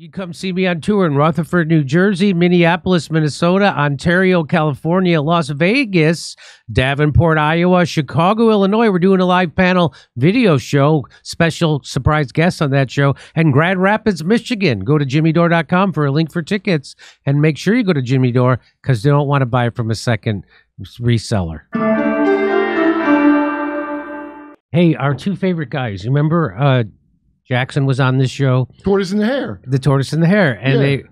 You come see me on tour in Rutherford, New Jersey, Minneapolis, Minnesota, Ontario, California, Las Vegas, Davenport, Iowa, Chicago, Illinois. We're doing a live panel video show, special surprise guests on that show, and Grand Rapids, Michigan. Go to jimmydore.com for a link for tickets and make sure you go to Jimmy Dore because they don't want to buy it from a second reseller. Hey, our two favorite guys. Remember uh, Jackson was on this show, Tortoise in the hair. The Tortoise and the Hare, and Yeah. they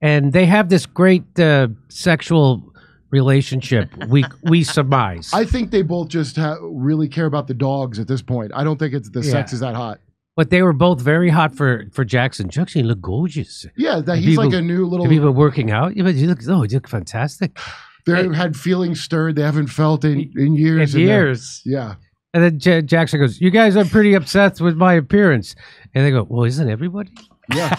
and they have this great uh, sexual relationship. We we surmise. I think they both just ha- really care about the dogs at this point. I don't think it's the Yeah. sex is that hot. but they were both very hot for for Jackson. Jackson, you look gorgeous. Yeah, that he's like a new little. Have you been working out? You, you look oh, you look fantastic. They had feelings stirred they haven't felt in in years. In and years. Yeah. And then J- Jackson goes, "You guys are pretty upset with my appearance." And they go, "Well, isn't everybody?" Yeah.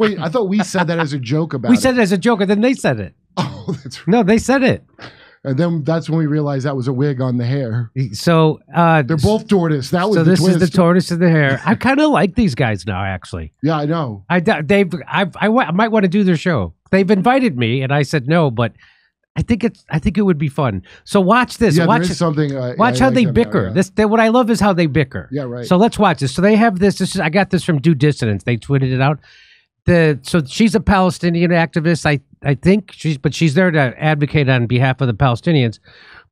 Wait, I thought we said that as a joke about We it. said it as a joke, and then they said it. Oh, that's right. No, they said it. And then that's when we realized that was a wig on the hair. So uh, They're both tortoise. That was so the this twist. is the tortoise and the hare. I kind of like these guys now, actually. yeah, I know. I they've I've, I I might want to do their show. They've invited me, and I said no, but I think it's I think it would be fun. So watch this. yeah, watch there is something. Uh, watch I how like they them now, bicker. yeah. This they, what I love is how they bicker. Yeah, right. So let's watch this. So they have this. This is I got this from Due Dissidence. They tweeted it out. The so she's a Palestinian activist. I I think she's but she's there to advocate on behalf of the Palestinians.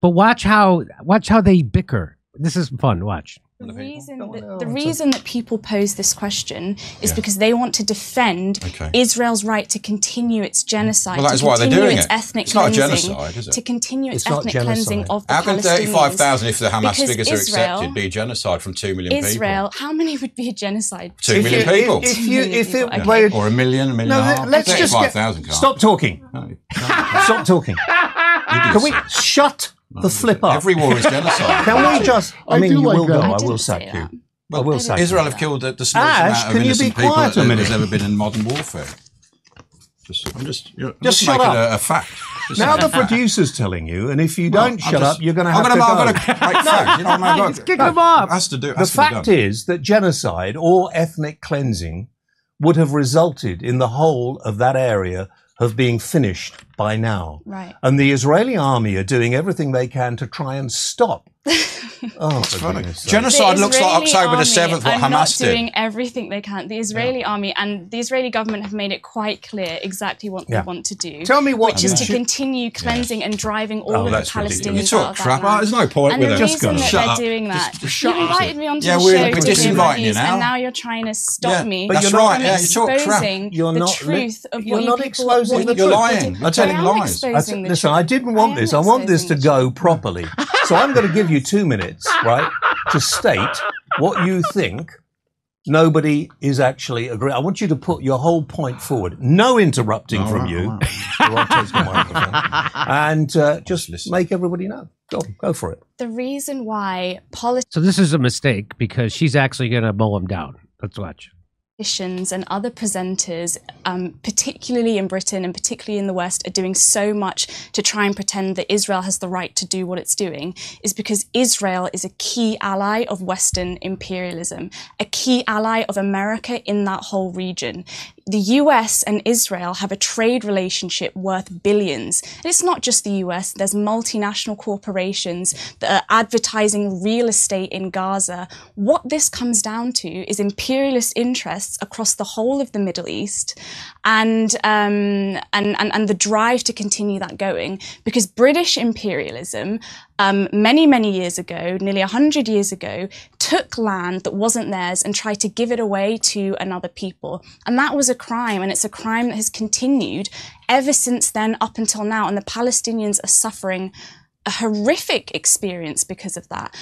But watch how watch how they bicker. This is fun. Watch. The reason, that, the reason that people pose this question is because they want to defend Okay. Israel's right to continue its mm. genocide, Well, that to why they're continue doing its it. ethnic It's not a cleansing, genocide, is it? to continue its, It's not ethnic cleansing of the How can 35,000, if the Hamas Because figures are accepted, be genocide from 2 million Israel, how many would be a genocide? people? 2 If million you- people. If you, if it Okay. were, or a million, a million no, and a half. let's just get, 35,000 stop talking. No, Stop talking. Can we shut the flip up? Every war is genocide. Can we just? I, I mean, do you like will that. go. I I, will sack say you. that. I will sack Israel you. have killed the, the smallest Ash, amount can of you be innocent people quiet that a has minute? ever been in modern warfare. Just, I'm just, you're, Just just shut making up. A, a fact. Just Now the producer's telling you, and if you Well, don't I'm shut just- up, you're going to I'm have to gonna- go. I'm going to break facts. You know what I mean? Just kick them off. Has to do. The to fact is that genocide or ethnic cleansing would have resulted in the whole of that area of being finished by now. Right. And the Israeli army are doing everything they can to try and stop. oh, for funny. Genocide looks like Israeli October the army seventh. What are not Hamas did. doing everything they can. The Israeli army and the Israeli government have made it quite clear exactly what Yeah. they want to do. Tell me what which you is to continue cleansing and driving oh, all Oh, of the. Palestinians You out talk of that crap. land. There's no point and with the it. reason Just go. that Shut they're up. doing that, Just- just shut you up. invited me onto Yeah, the we're- show we're to give my disinviting you views, now. and now you're trying to stop Yeah, me But That's you're not- right. Yeah, you talk crap. exposing You're the not- truth of you're what you not exposing the you You're truth. lying. do. You're telling I am lies. I exposing listen. I didn't want this. I want this to go properly. So I'm going to give you two minutes, right, to state what you think nobody is actually agreeing. I want you to put your whole point forward. No interrupting All from right, you. all right. Toronto's. And uh, just listen. make everybody know. Go, go for it. The reason why politics So this is a mistake because she's actually going to mow him down. Let's watch. Politicians and other presenters, um, particularly in Britain and particularly in the West, are doing so much to try and pretend that Israel has the right to do what it's doing is because Israel is a key ally of Western imperialism, a key ally of America in that whole region. The US and Israel have a trade relationship worth billions. And it's not just the US, there's multinational corporations that are advertising real estate in Gaza. What this comes down to is imperialist interests across the whole of the Middle East and, um, and, and, and the drive to continue that going. Because British imperialism, um, many, many years ago, nearly 100 years ago, took land that wasn't theirs and tried to give it away to another people. And that was a crime, and it's a crime that has continued ever since then up until now. And the Palestinians are suffering a horrific experience because of that.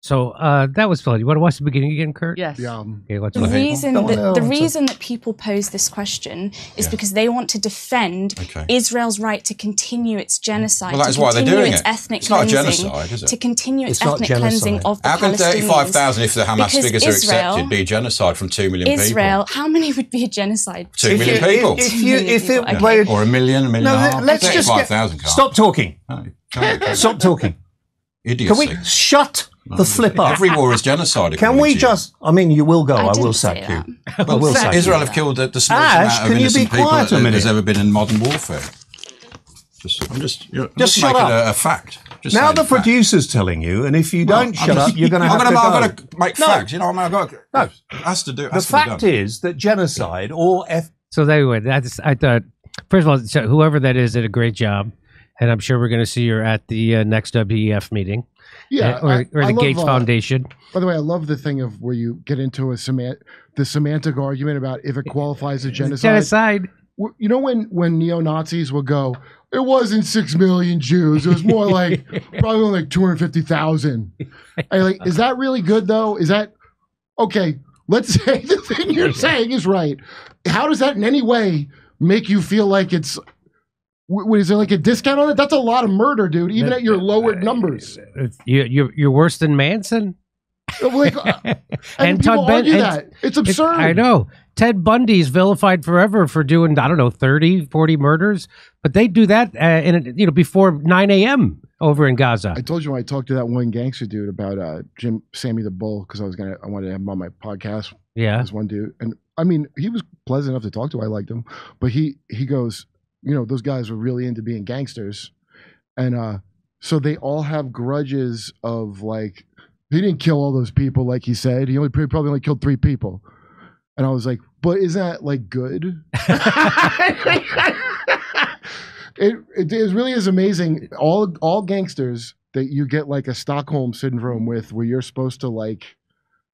So uh, that was fun. You want to watch the beginning again, Kurt? Yes. Yeah. um, Okay, let's The watch reason Go that Ellen, the reason that people pose this question is Yeah. because they want to defend Okay. Israel's right to continue its genocide, Well, that to why they're continue doing its it. ethnic It's not a cleansing, genocide, is it? to continue its, It's ethnic cleansing of the How can 35,000, if the Hamas Because figures are accepted, be genocide from 2 million Israel, how many would be a genocide? people? 2 If million you- people. If, if you, if it Okay. played, or a million, a million no, and a half. let's just get, 35,000 stop talking. No. Stop talking. Idiocy. Can we shut the flip up. Every war is genocide. Can we you. just? I mean, you will go. I, didn't will say sack that. you. I will Well, sack Israel you. have killed the, the smallest Ash, amount of can you be innocent people quiet a that minute? there's ever been in modern warfare. Just, I'm just, you're, I'm Just just, shut up. A, a fact. Just Now the fact. producer's telling you, and if you Well, don't I'm shut just- up, you're going to have gonna, to I'm gonna make No. facts. You know, I mean, I got. No. It has to do. It The to fact is that genocide or F- So anyway, that's I thought. First of all, so whoever that is did a great job, and I'm sure we're going to see her at the uh, next WEF meeting, Yeah, or, I- or I the love, Gates uh, Foundation. By the way, I love the thing of where you get into a semant- the semantic argument about if it qualifies as genocide. Genocide. You know when when neo Nazis will go, it wasn't six million Jews. It was more like probably only like two hundred fifty thousand. Like, is that really good though? Is that okay? Let's say the thing you're saying is right. How does that in any way make you feel like it's? W- w- Is there like a discount on it? That's a lot of murder, dude. Even at your lowered numbers. You, you, you're worse than Manson. Like, uh, and, And people Todd Ben- and- that. It's It's- absurd. I know. Ted Bundy's vilified forever for doing, I don't know, 30, 40 murders, but they do that uh, in, you know, before 9 a.m. over in Gaza. I told you when I talked to that one gangster dude about uh, Jim Sammy the Bull because I was gonna I wanted to have him on my podcast. Yeah. This one dude, and I mean he was pleasant enough to talk to. I liked him, but he he goes, you know, those guys were really into being gangsters, and uh, so they all have grudges of like he didn't kill all those people like he said. He only probably only killed three people, and I was like, but isn't that like good? it, it is really is amazing. All all gangsters that you get like a Stockholm syndrome with, where you're supposed to like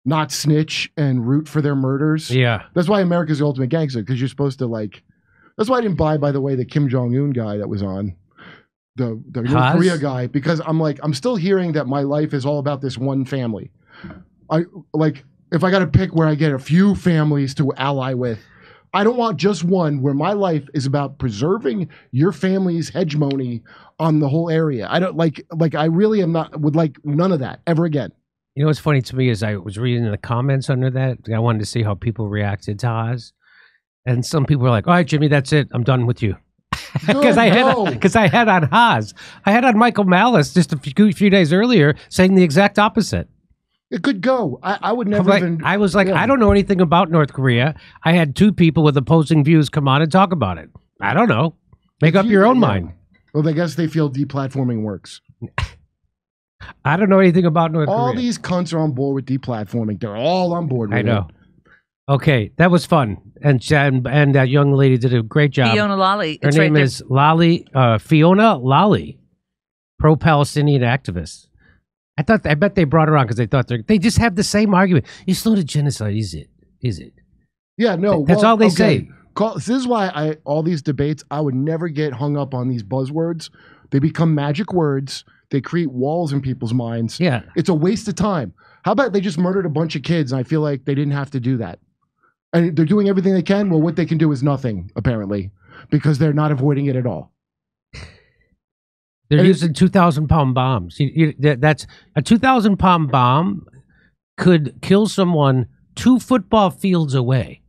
not snitch and root for their murders. Yeah. That's why America's the ultimate gangster because you're supposed to like. That's why I didn't buy, by the way, the Kim Jong Un guy that was on the the North Korea guy because I'm like I'm still hearing that my life is all about this one family. I like if I got to pick where I get a few families to ally with. I don't want just one where my life is about preserving your family's hegemony on the whole area. I don't like like I really am not would like none of that ever again. You know what's funny to me is I was reading the comments under that. I wanted to see how people reacted to Oz. And some people were like, all right, Jimmy, that's it. I'm done with you. Because oh, I had because I had on Haas, I had on Michael Malice just a few, few days earlier saying the exact opposite. It could go. I, I would never like- even. I was like, yeah. I don't know anything about North Korea. I had two people with opposing views come on and talk about it. I don't know. Make up your own Yeah. mind. Well, I guess they feel deplatforming works. I don't know anything about North All Korea. All these cunts are on board with deplatforming. They're all on board with I know. it. Okay, that was fun, and and, and that young lady did a great job. Fiona Lali. Her It's name right there. is Lali uh, Fiona Lali, pro-Palestinian activist. I thought I bet they brought her on because they thought they they just have the same argument. It's not a genocide, is it? Is it? Yeah, no. That's well, all they okay. say. Call, this is why I all these debates. I would never get hung up on these buzzwords. They become magic words. They create walls in people's minds. Yeah. It's a waste of time. How about they just murdered a bunch of kids and I feel like they didn't have to do that? And they're doing everything they can. Well, what they can do is nothing, apparently, because they're not avoiding it at all. They're And using two thousand pound bombs. You, you, that, that's a two thousand pound bomb could kill someone two football fields away.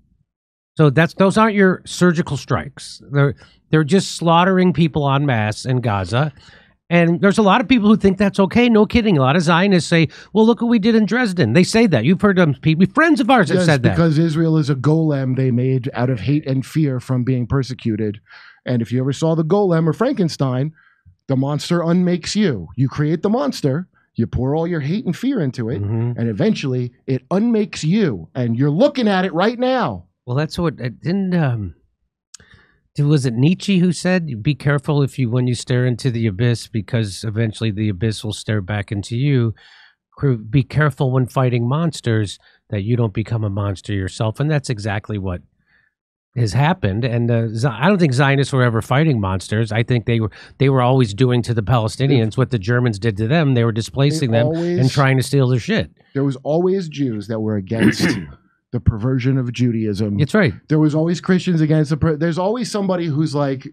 So that's those aren't your surgical strikes. They're they're just slaughtering people en masse in Gaza. And there's a lot of people who think that's okay. No kidding. A lot of Zionists say, "Well, look what we did in Dresden." They say that. You've heard them. People, friends of ours have Yes, said that. because Israel is a golem they made out of hate and fear from being persecuted. And if you ever saw the golem or Frankenstein, the monster unmakes you. You create the monster, you pour all your hate and fear into it, Mhm. and eventually it unmakes you. And you're looking at it right now. Well, that's what uh, didn't. Um, was it Nietzsche who said, "Be careful if you when you stare into the abyss, because eventually the abyss will stare back into you." Be careful when fighting monsters that you don't become a monster yourself, and that's exactly what has happened. And uh, I don't think Zionists were ever fighting monsters. I think they were they were always doing to the Palestinians what the Germans did to them. They were displacing them always- and trying to steal their shit. There was always Jews that were against the perversion of Judaism. It's right. there was always Christians against the. Per- There's always somebody who's like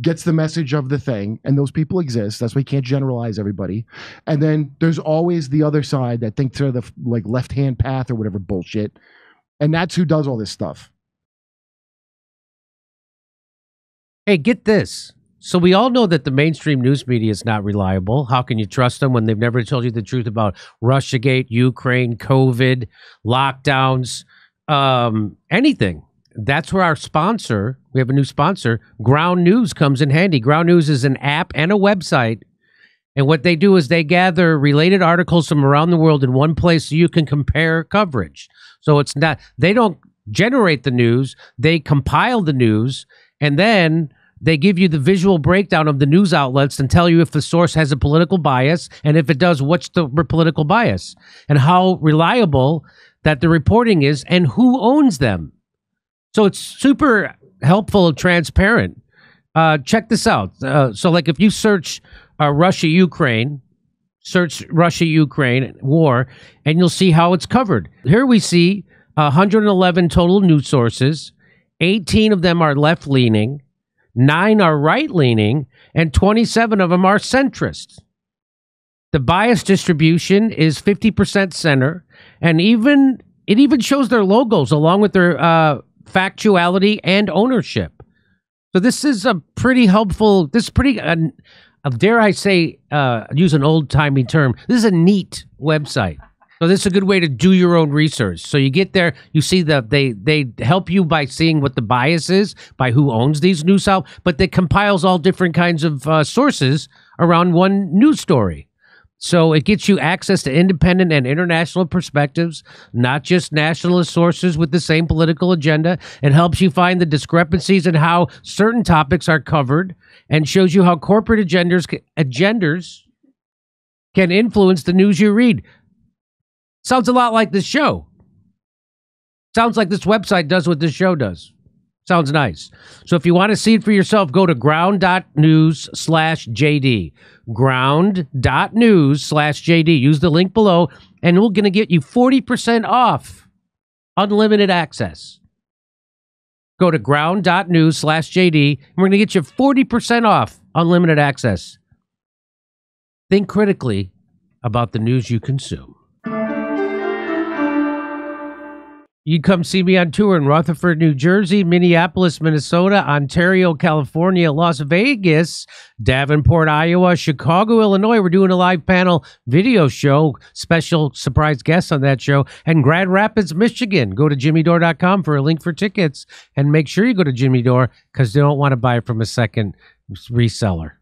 gets the message of the thing, and those people exist. That's why you can't generalize everybody. And then there's always the other side that thinks they're the like left hand path or whatever bullshit, and that's who does all this stuff. Hey, get this. So we all know that the mainstream news media is not reliable. How can you trust them when they've never told you the truth about Russiagate, Ukraine, COVID, lockdowns, um, anything? That's where our sponsor, we have a new sponsor, Ground News comes in handy. Ground News is an app and a website. And what they do is they gather related articles from around the world in one place so you can compare coverage. So it's not, they don't generate the news, they compile the news, and then they give you the visual breakdown of the news outlets and tell you if the source has a political bias and if it does what's the political bias and how reliable that the reporting is and who owns them. So it's super helpful and transparent. Uh, check this out. Uh, so like if you search uh, russia ukraine search russia ukraine war and you'll see how it's covered. Here we see 111 total news sources. 18 of them are left leaning nine are right leaning, and 27 of them are centrist. The bias distribution is 50% center, and even it even shows their logos along with their uh, factuality and ownership. So this is a pretty helpful. This is pretty. Uh, dare I say, uh, use an old timey term. This is a neat website. So this is a good way to do your own research. So you get there, you see that they they help you by seeing what the bias is, by who owns these news out, but they compiles all different kinds of uh, sources around one news story. So it gets you access to independent and international perspectives, not just nationalist sources with the same political agenda. It helps you find the discrepancies in how certain topics are covered and shows you how corporate agendas agendas can influence the news you read. Sounds a lot like this show. Sounds like this website does what this show does. Sounds nice. So if you want to see it for yourself, go to ground.news slash JD. Ground.news slash JD. Use the link below, and we're going to get you 40% off unlimited access. Go to ground.news slash JD, and we're going to get you 40% off unlimited access. Think critically about the news you consume. You come see me on tour in Rutherford, New Jersey, Minneapolis, Minnesota, Ontario, California, Las Vegas, Davenport, Iowa, Chicago, Illinois. We're doing a live panel video show, special surprise guests on that show, and Grand Rapids, Michigan. Go to jimmydore.com for a link for tickets and make sure you go to Jimmy Dore because they don't want to buy it from a second reseller.